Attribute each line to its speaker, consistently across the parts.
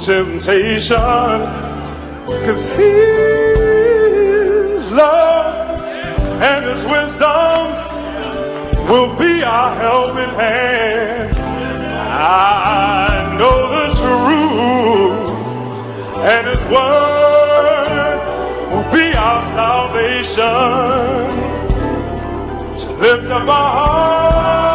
Speaker 1: temptation Cause His love and His wisdom will be our helping hand. I know the truth and His word will be our salvation. To lift up our hearts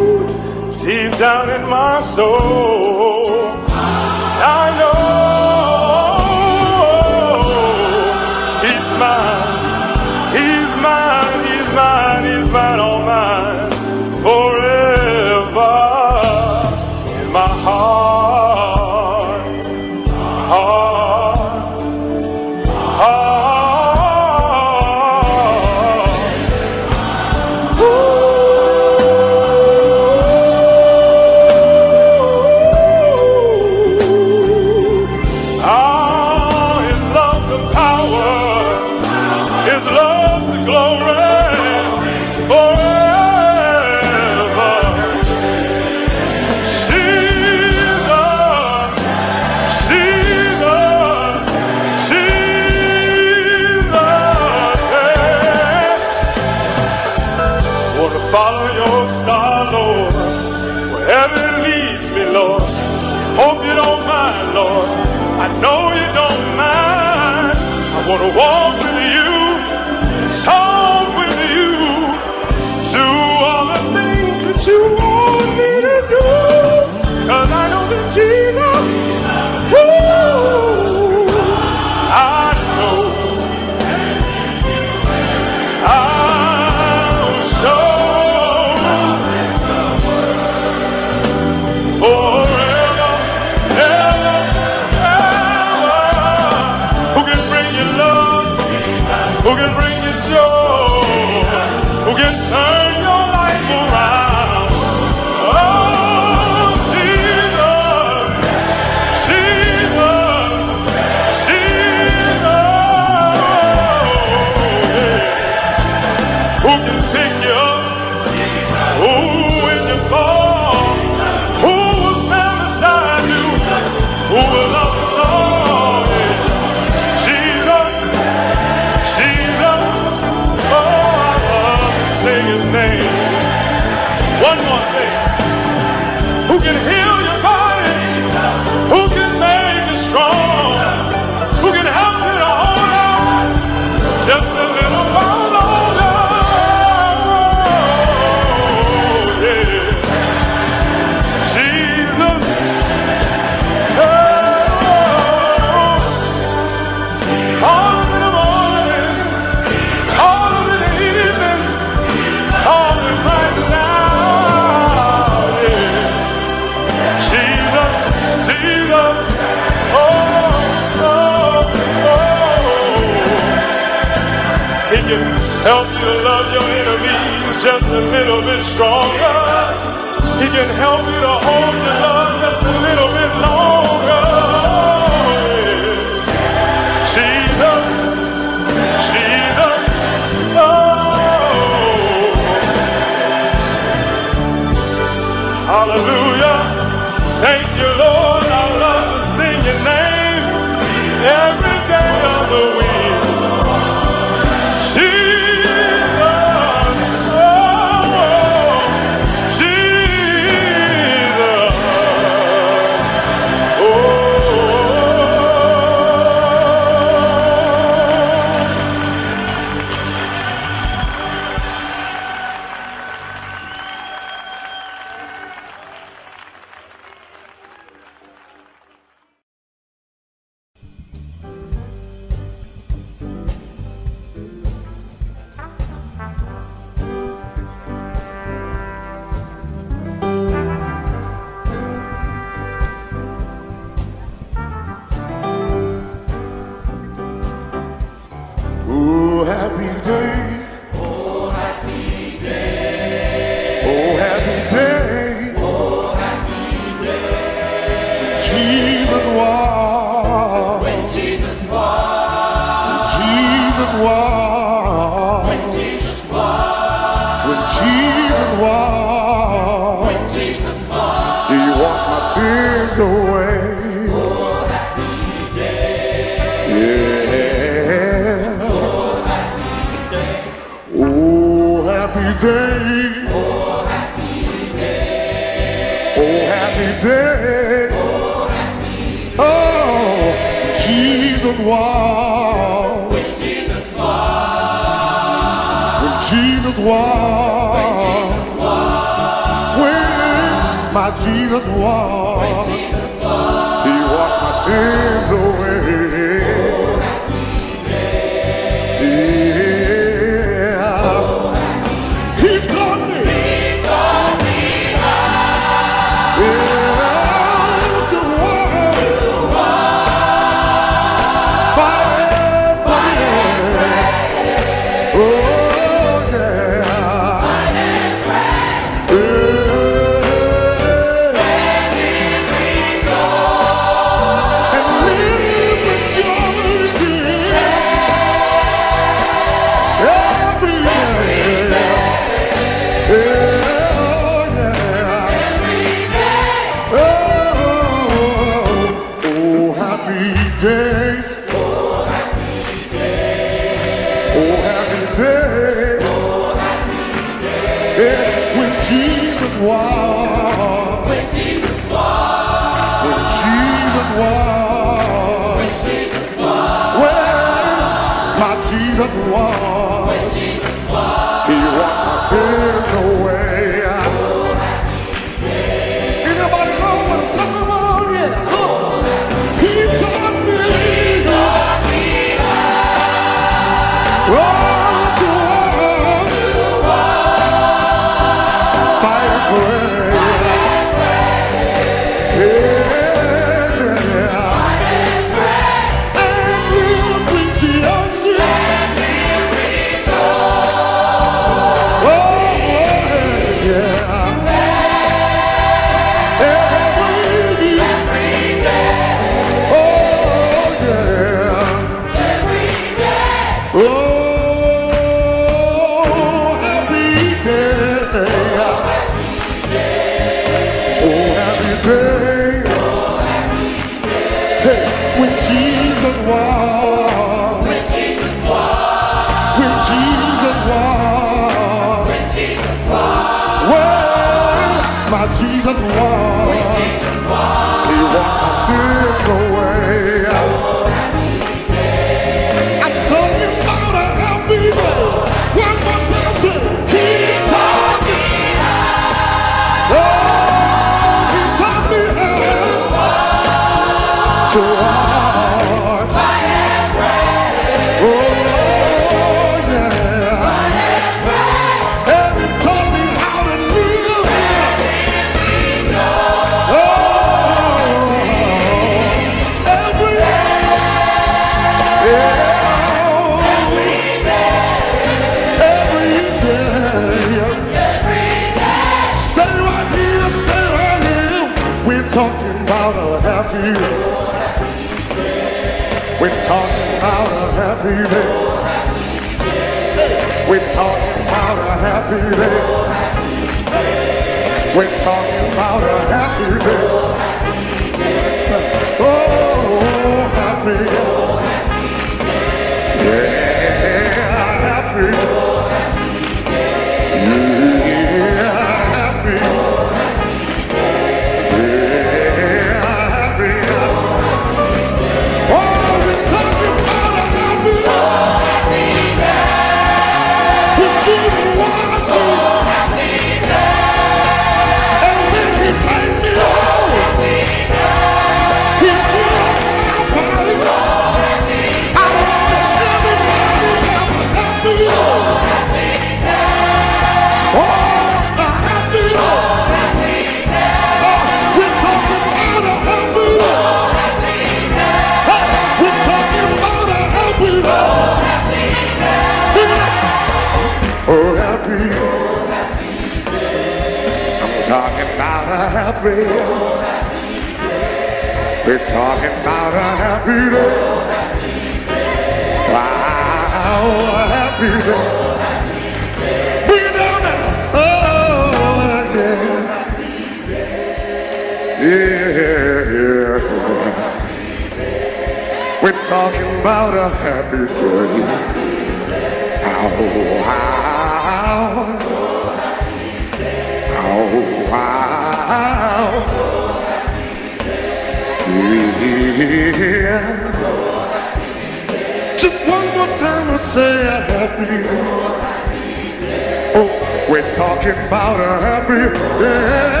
Speaker 2: talking about a happy. Yeah.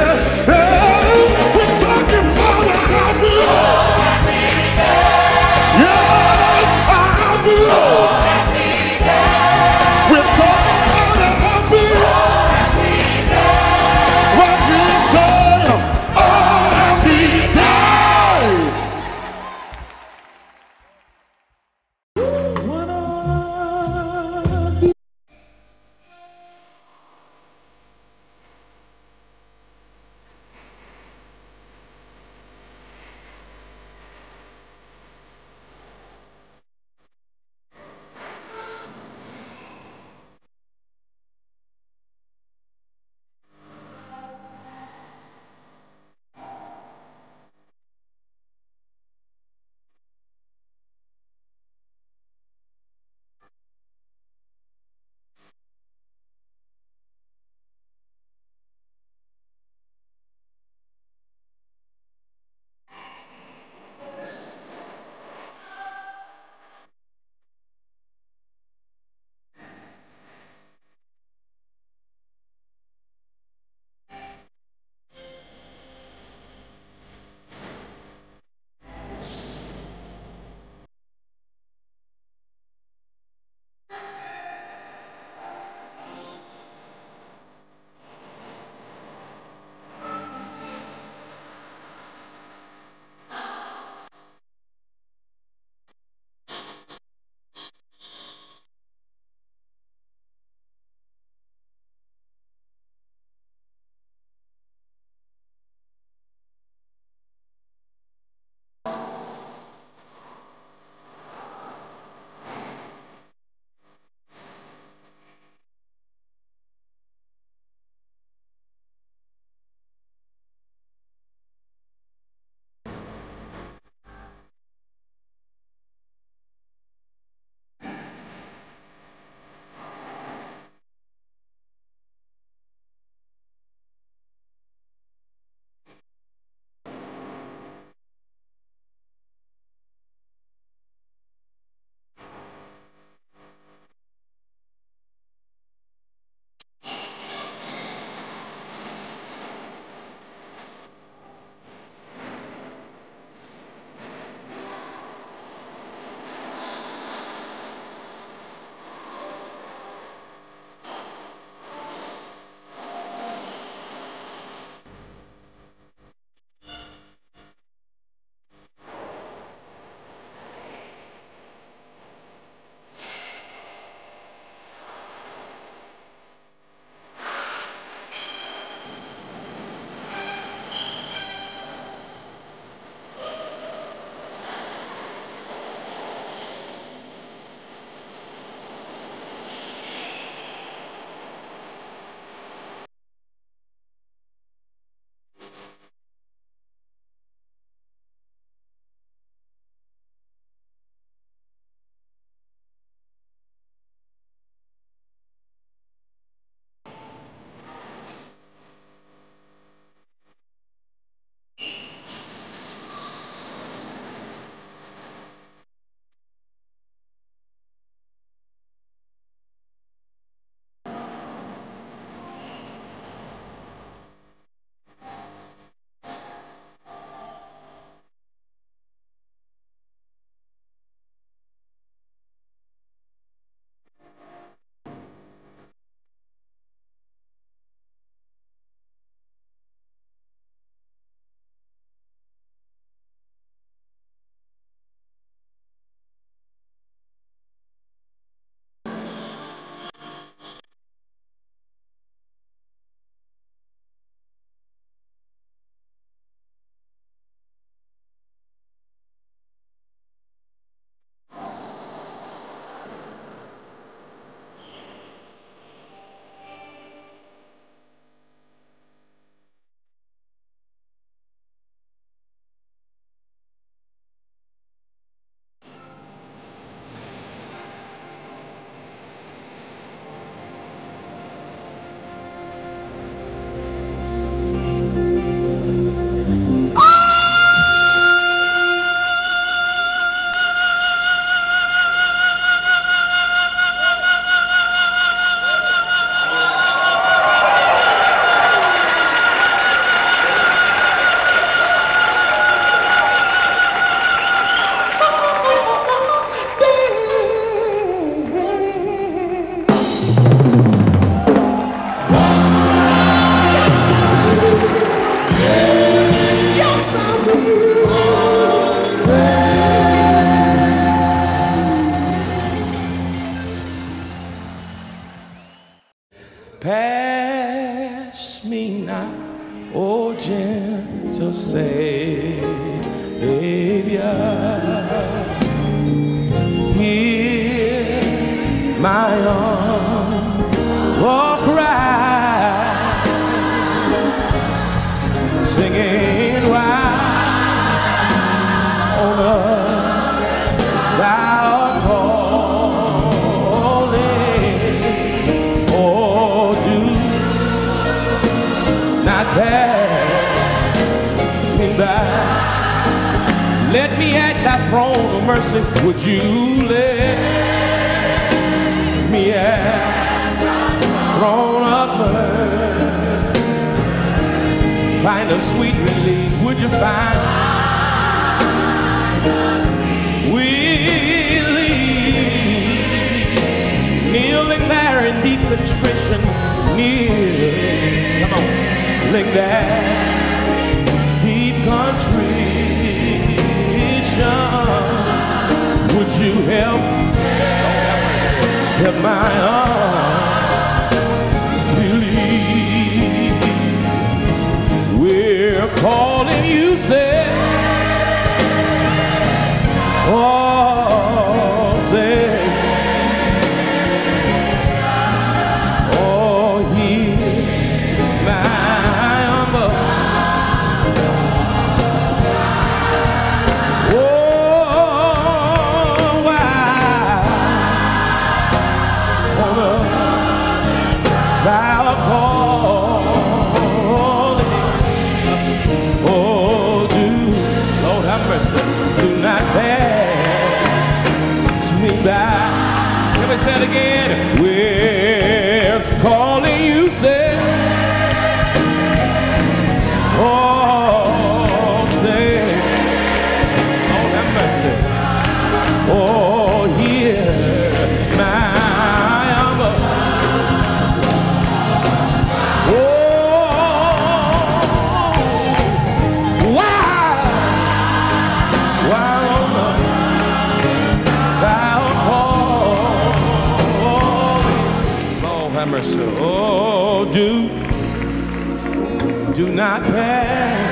Speaker 3: not me.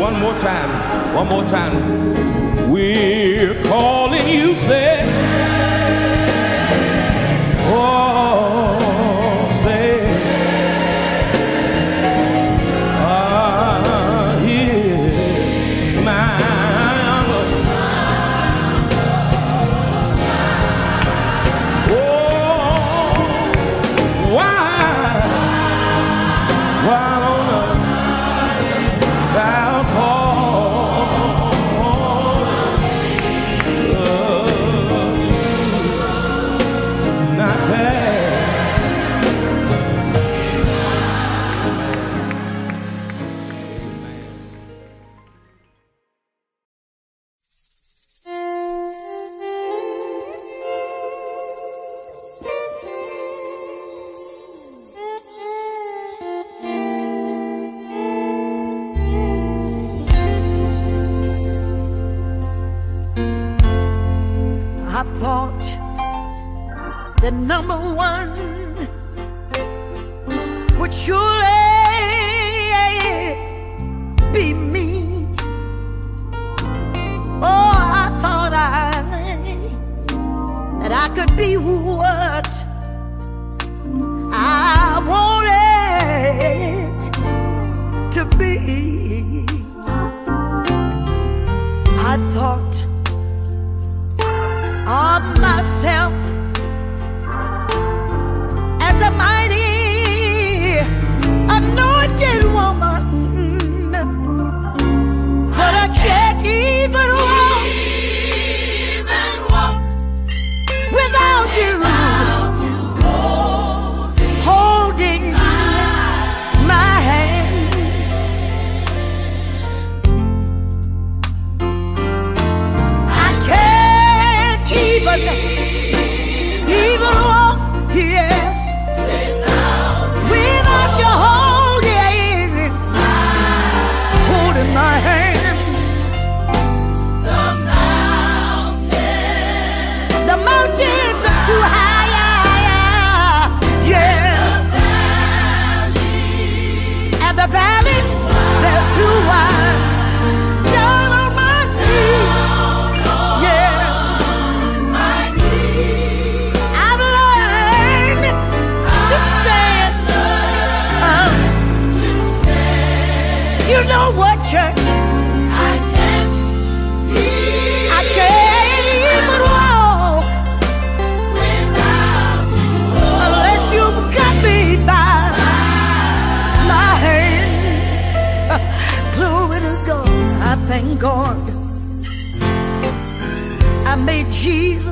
Speaker 3: One more time, one more time. God,
Speaker 4: I
Speaker 3: made Jesus.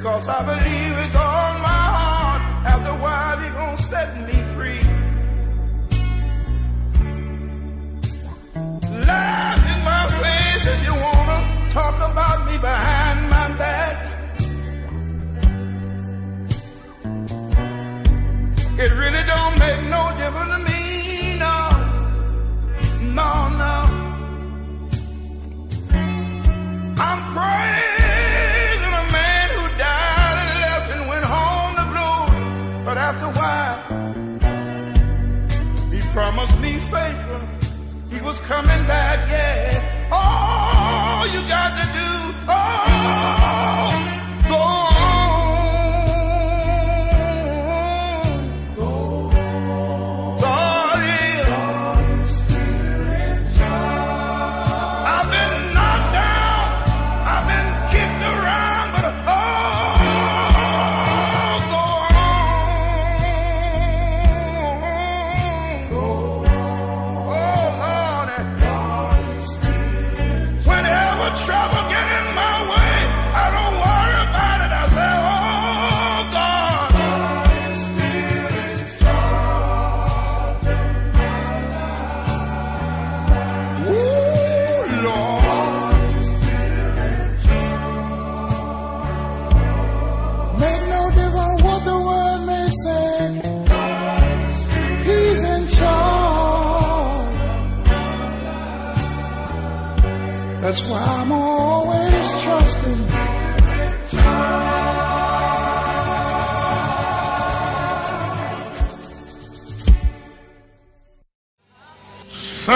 Speaker 5: Because I believe with all my heart, after a while you're gonna set me free. Laugh in my face if you wanna talk about me behind my back. It really don't make was coming back, yeah. All you got to do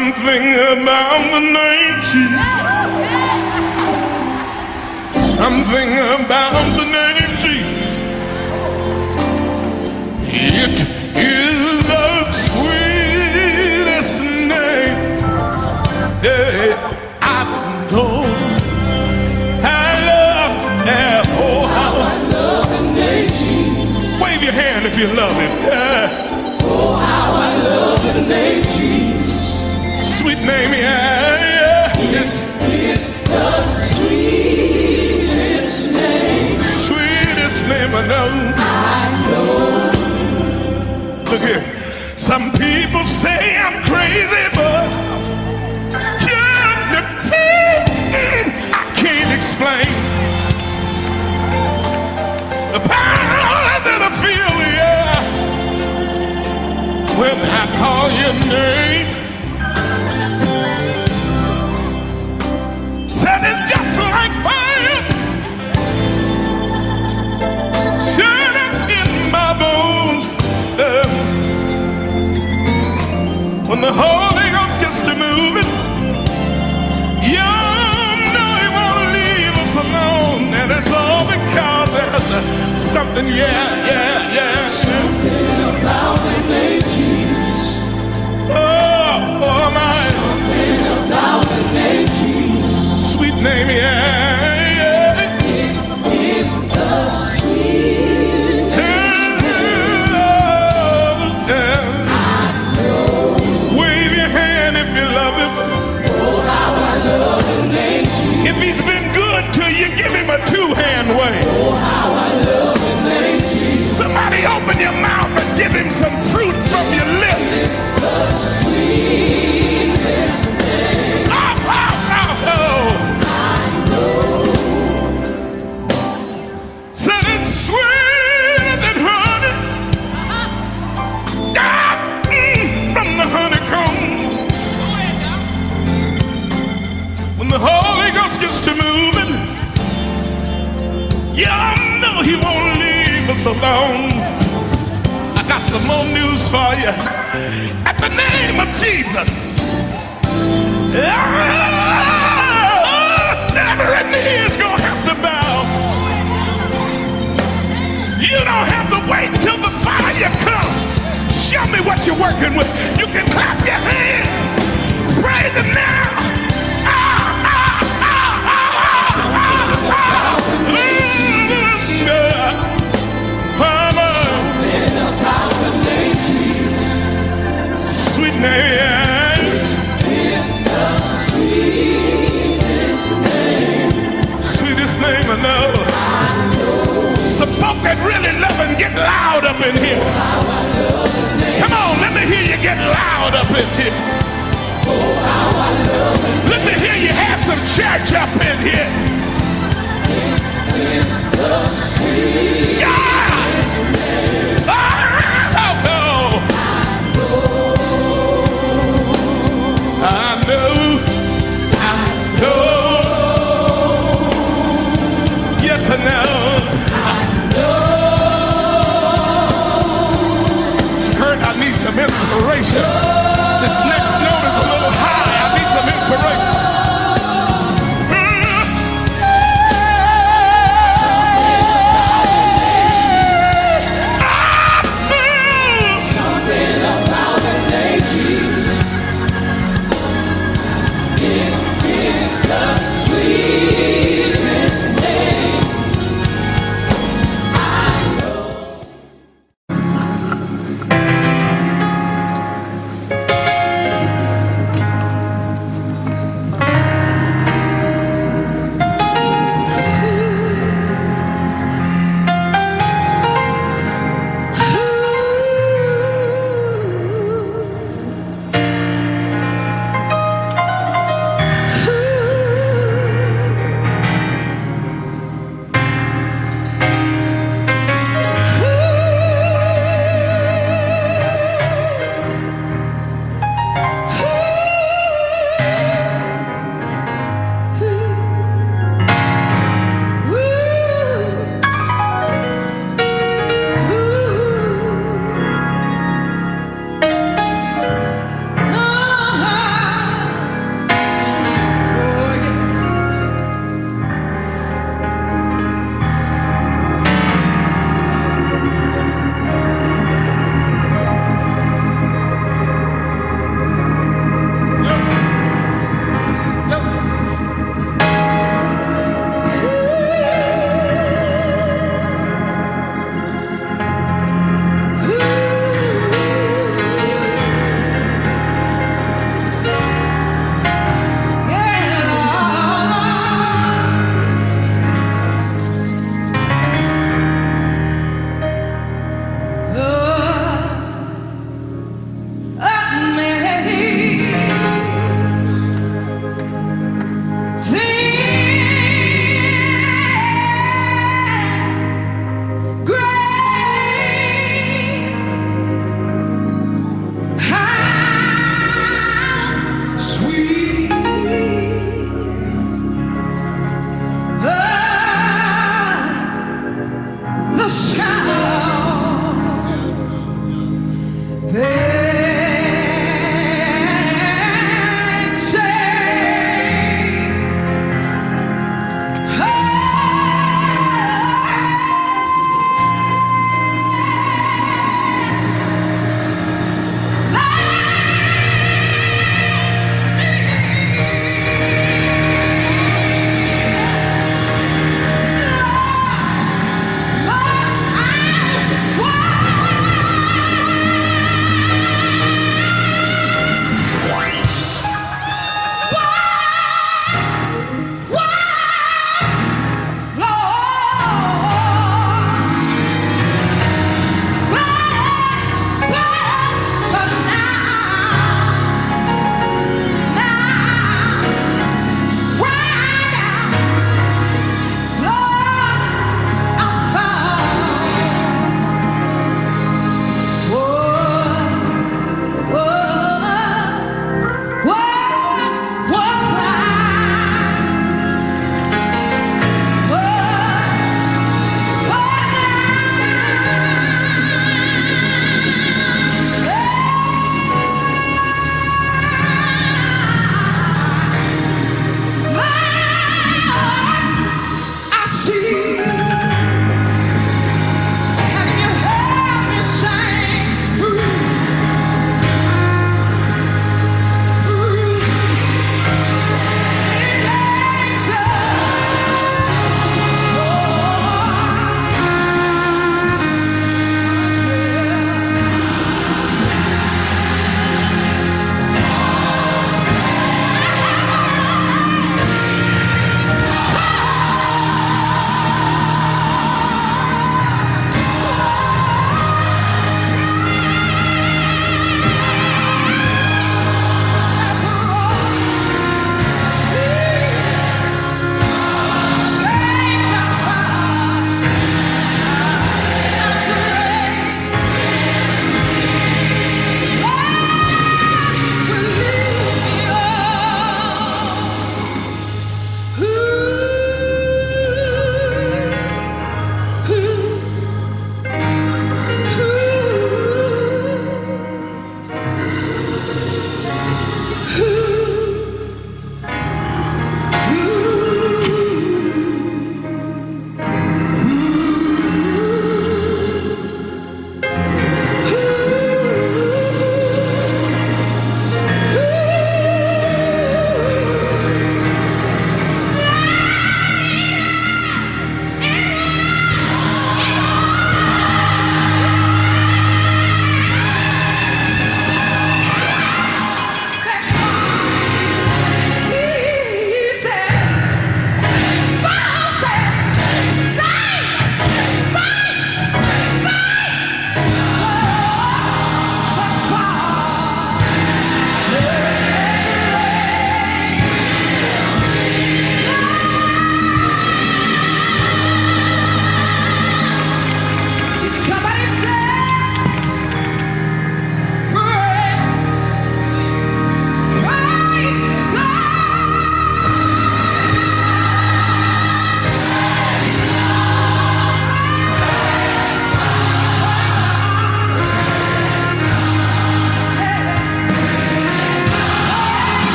Speaker 1: something about the night Jesus. Something about the name Jesus. It is the sweetest name that
Speaker 6: I
Speaker 1: know.
Speaker 6: I
Speaker 1: love that. Oh, how I love the
Speaker 6: name Jesus.
Speaker 1: Wave your hand if you love him.
Speaker 6: oh, how I love the name name,
Speaker 1: yeah. It is the
Speaker 6: sweetest name.
Speaker 1: Sweetest name I know. Look here. Some people say I'm crazy, but just the I
Speaker 3: can't explain the power that I feel, yeah, when I call your name.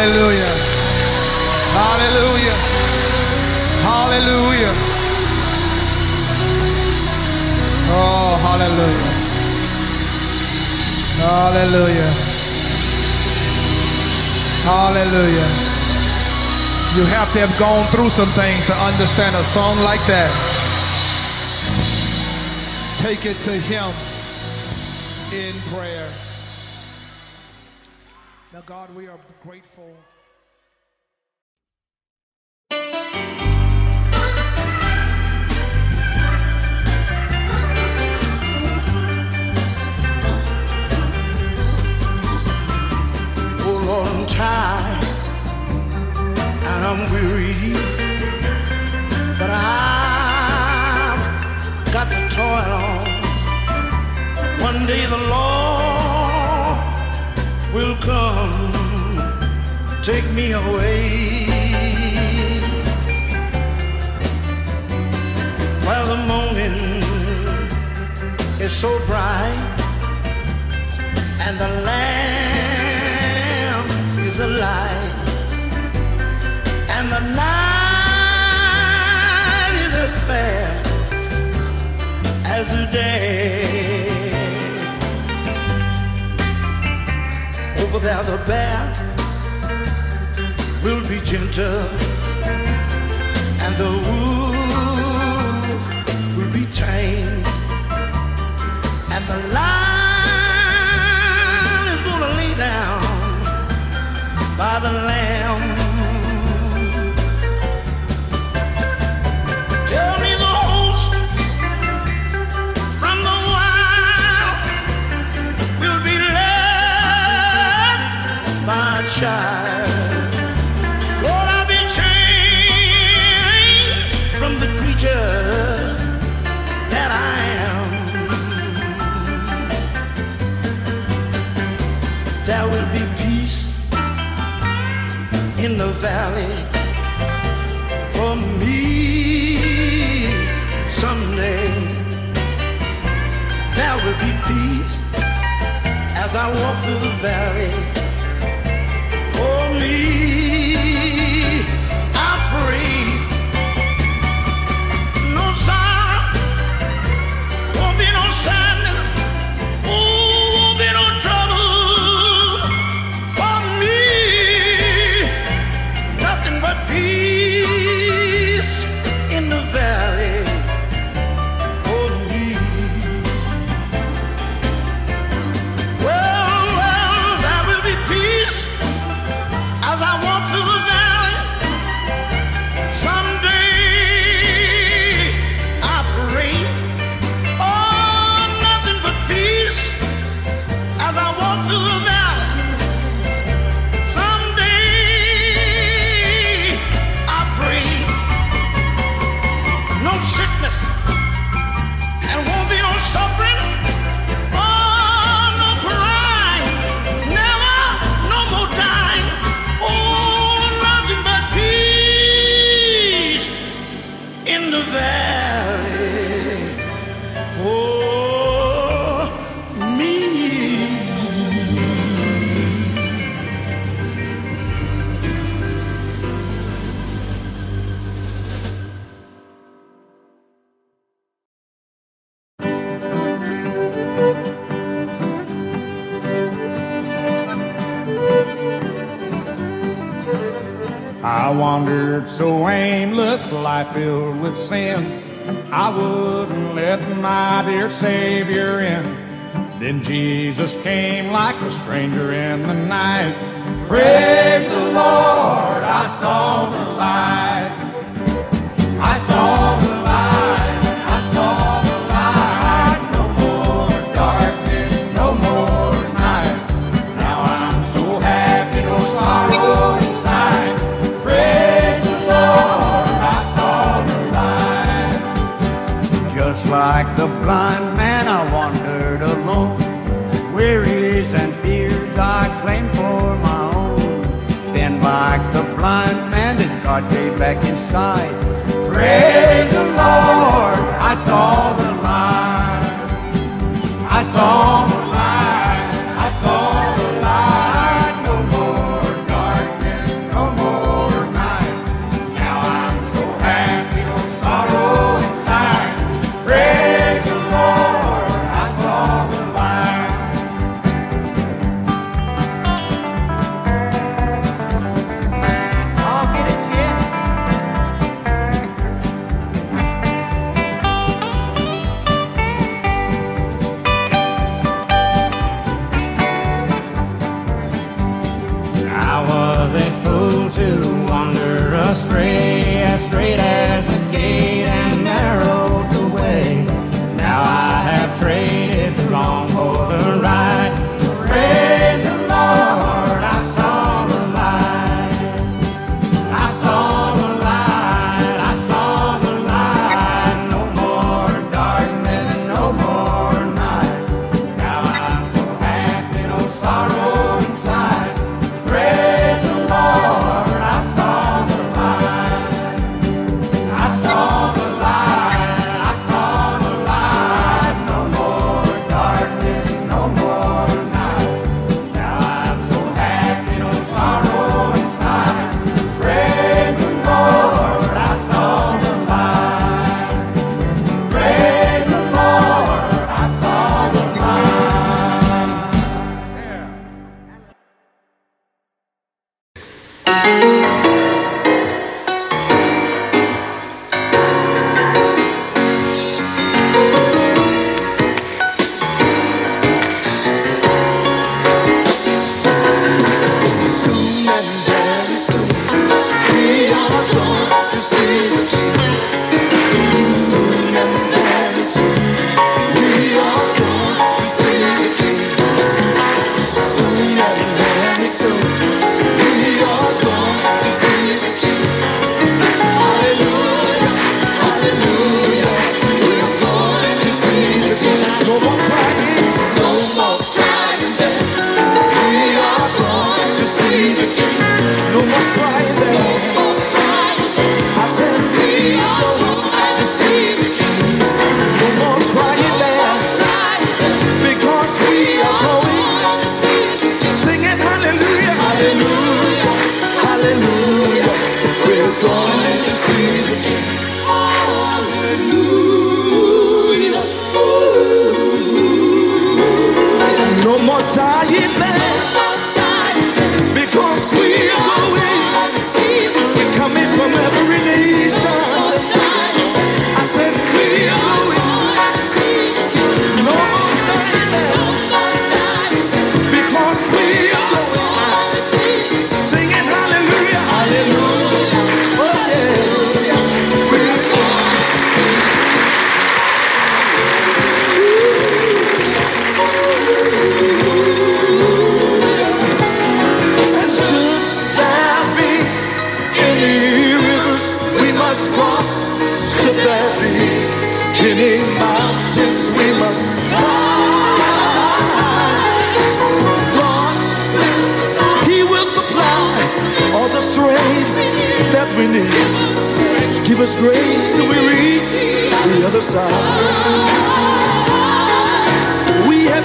Speaker 7: Hallelujah. Hallelujah. Hallelujah. Oh, hallelujah. Hallelujah. Hallelujah. You have to have gone through some things to understand a song like that. Take it to him in prayer. Now, God, we are grateful.
Speaker 5: Oh Lord, I'm tired and I'm weary, but I've got to toil on. One day the Lord will come, take me away. While the morning is so bright and the lamb is alive and the night is as fair as the day there the bear will be gentle and the wolf will be tame and the lion is gonna lay down by the lamb. Child. Lord, I've been changed from the creature that I am. there will be peace in the valley for me someday. There will be peace as I walk through the valley
Speaker 8: life filled with sin, I wouldn't let my dear Savior in. Then Jesus came like a stranger in the night. Praise the Lord, I saw the light. I saw side. Praise the Lord.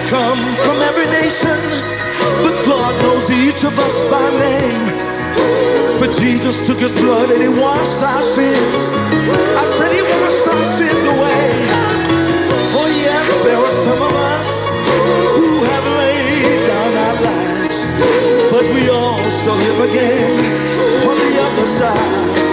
Speaker 5: come from every nation, but God knows each of us by name. For Jesus took his blood and he washed our sins. I said he washed our sins away. Oh yes, there are some of us who have laid down our lives, but we all shall live again on the other side.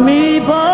Speaker 9: Me by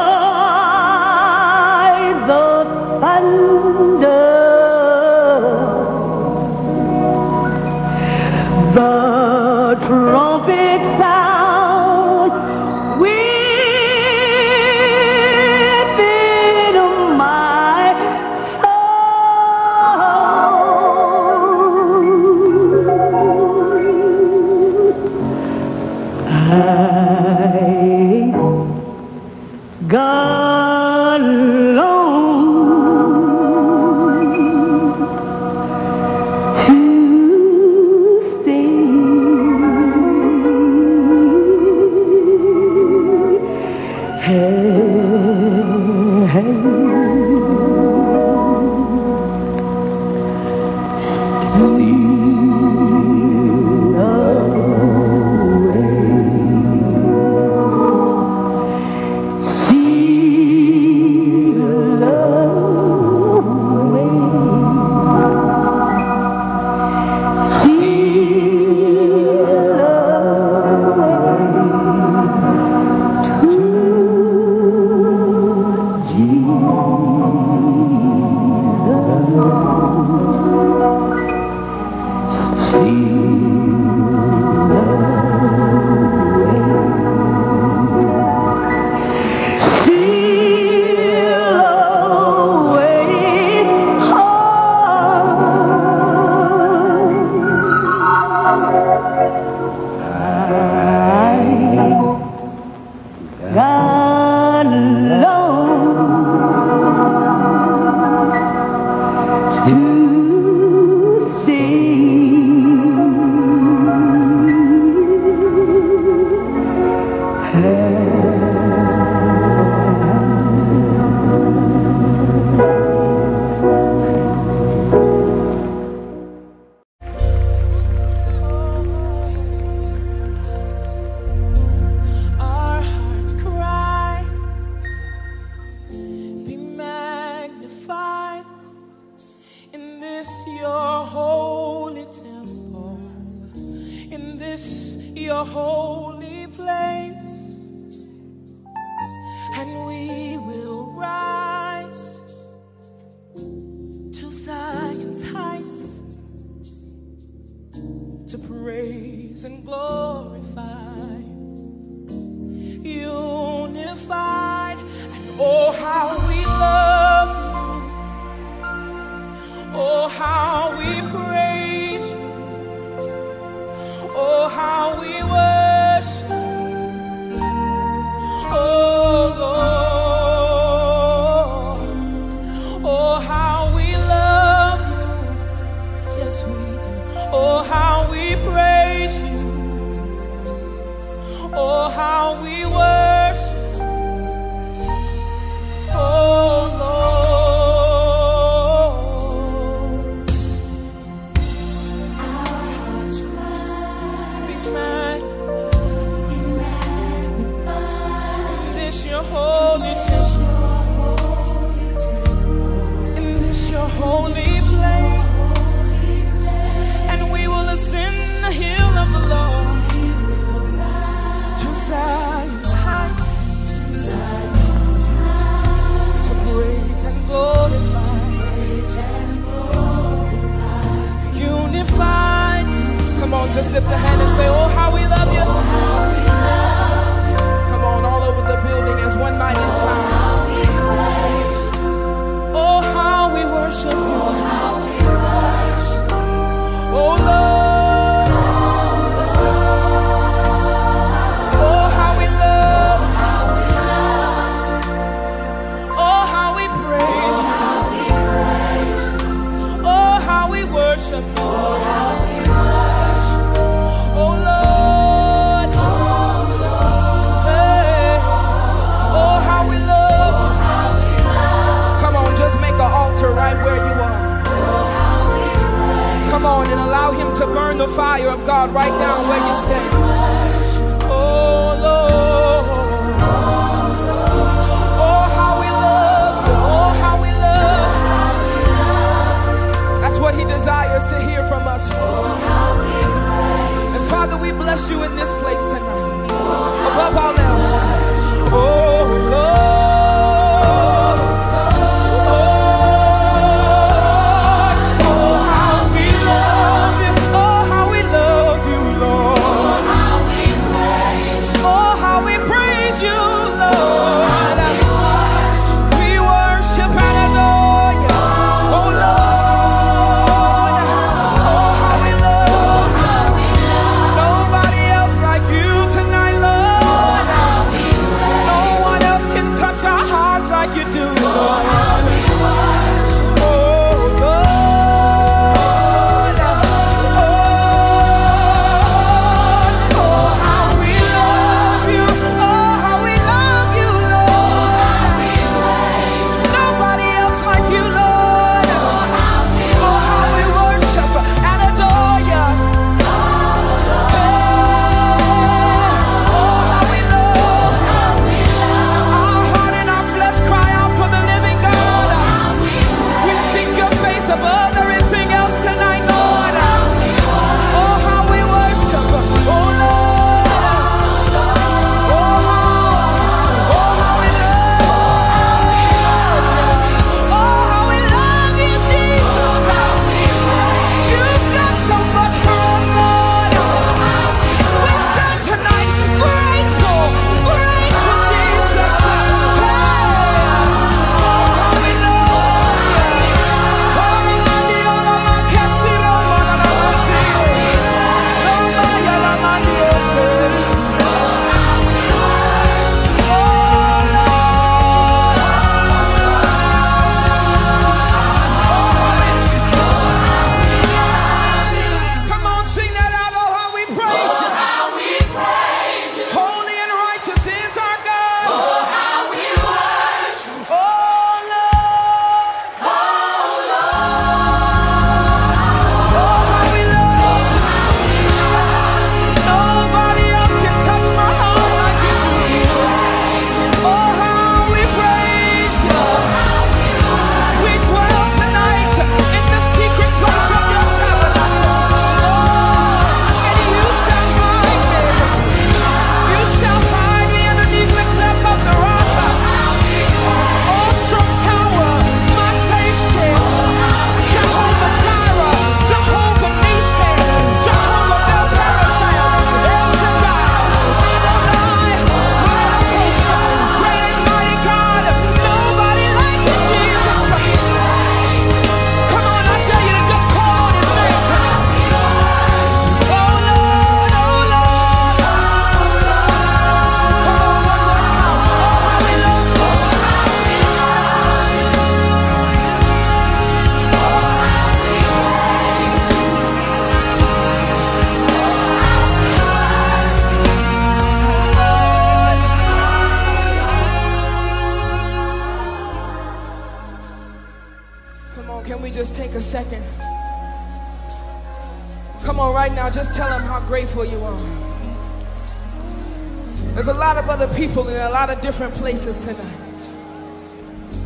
Speaker 3: places tonight.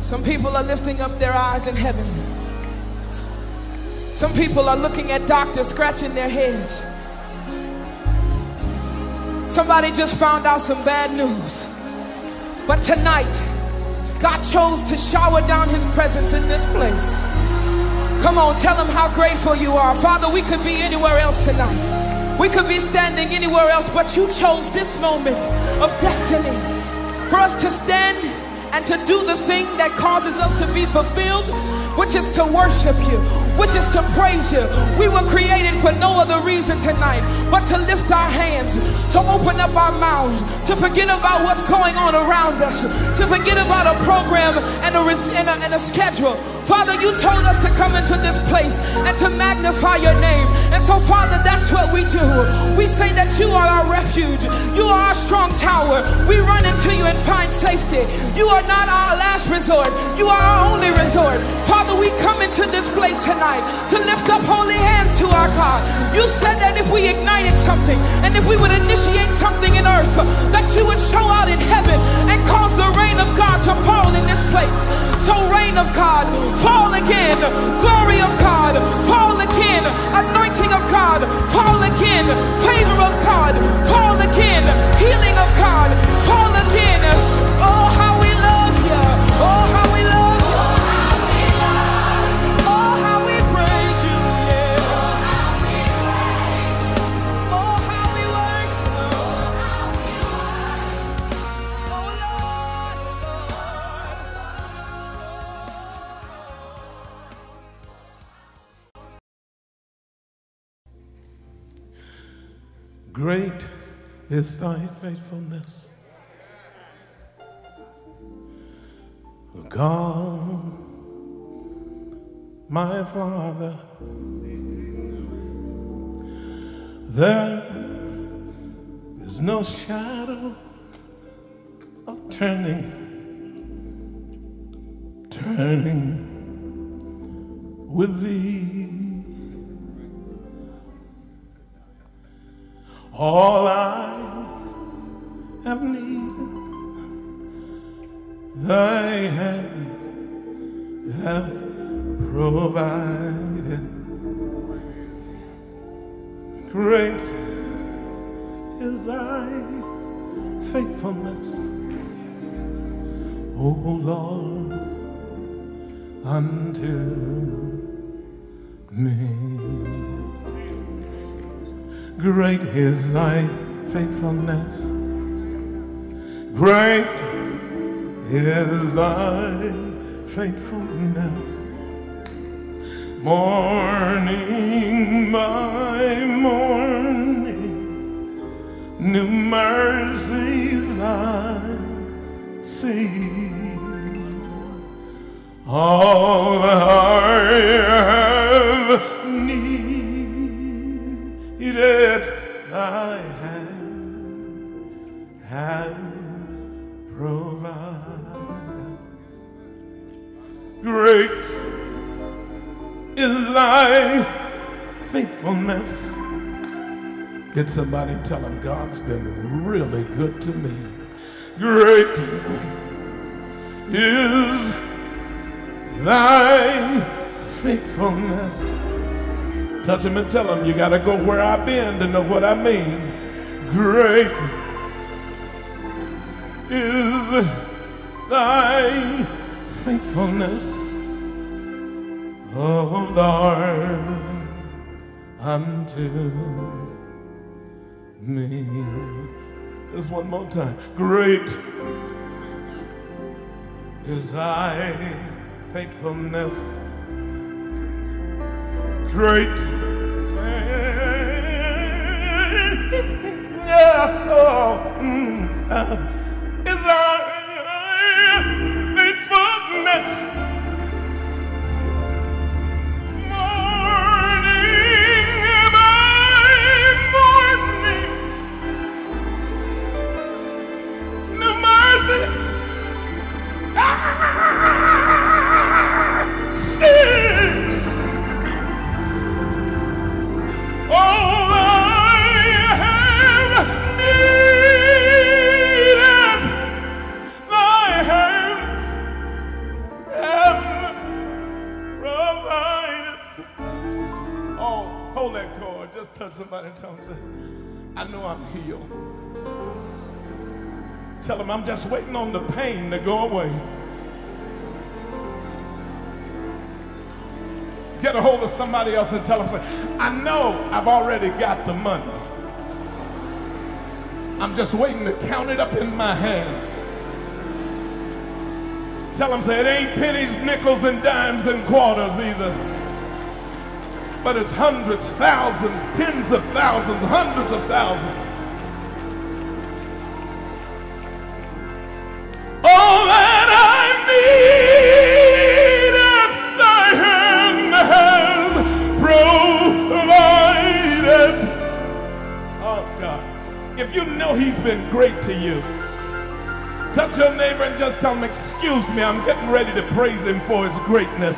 Speaker 3: Some people are lifting up their eyes in heaven. Some people are looking at doctors scratching their heads. Somebody just found out some bad news. But tonight, God chose to shower down his presence in this place. Come on, tell them how grateful you are. Father, we could be anywhere else tonight. We could be standing anywhere else, but you chose this moment of destiny for us to stand and to do the thing that causes us to be fulfilled, which is to worship you, which is to praise you. We were created for no other reason tonight but to lift our hands, to open up our mouths, to forget about what's going on around us, to forget about a program and a, and a, and a schedule. Father, you told us to come into this place and to magnify your name. And so, Father, that's what we do. We say that you are our refuge, you are our strong tower. We run into you and find safety. You are not our last resort, you are our only resort. Father, we come into this place tonight to lift up holy hands to our God. You said that if we ignited something and if we would initiate something in earth, that you would show out in heaven and cause the rain of God to fall in this place. So, rain of God, fall again. Glory of God, fall again. Anointing of God, fall again. Favor of God, fall again. Healing of God, fall again.
Speaker 1: Great is thy faithfulness. God, my Father, there is no shadow of turning, turning with thee. All I have needed, thy hands have provided. Great is thy faithfulness, O Lord, unto me. Great is thy faithfulness. Great is thy faithfulness. Morning by morning, new mercies I see. All I have hand provided. Great is thy faithfulness. Get somebody tell them God's been really good to me. Great is thy faithfulness. Touch him and tell him you got to go where I've been to know what I mean. Great is thy faithfulness. Oh Lord, unto me. Just one more time. Great is thy faithfulness. Great. Yeah, oh, mm, uh, is thy faithfulness. Touch somebody and tell them, I know I'm healed. Tell them I'm just waiting on the pain to go away. Get a hold of somebody else and tell them, say, I know I've already got the money. I'm just waiting to count it up in my hand. Tell them, say, it ain't pennies, nickels, and dimes and quarters either. But it's hundreds, thousands, tens of thousands, hundreds of thousands. All that I need, thy hand has provided. Oh God. If you know he's been great to you, touch your neighbor and just tell him, excuse me, I'm getting ready to praise him for his greatness.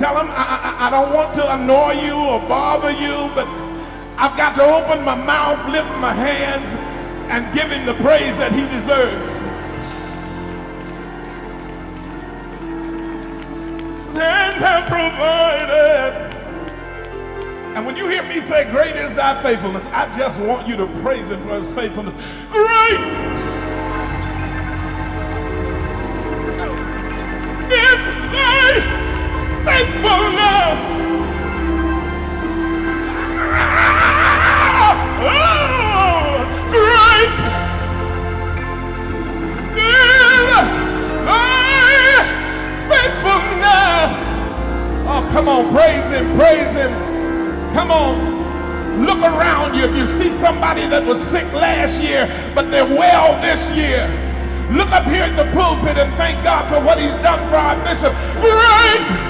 Speaker 1: Tell him, I, I, I don't want to annoy you or bother you, but I've got to open my mouth, lift my hands, and give him the praise that he deserves. His hands have provided. And when you hear me say, Great is thy faithfulness, I just want you to praise him for his faithfulness. Great Ah, oh, come on, praise him, praise him. Come on. Look around you. If you see somebody that was sick last year, but they're well this year, look up here at the pulpit and thank God for what he's done for our bishop. Great.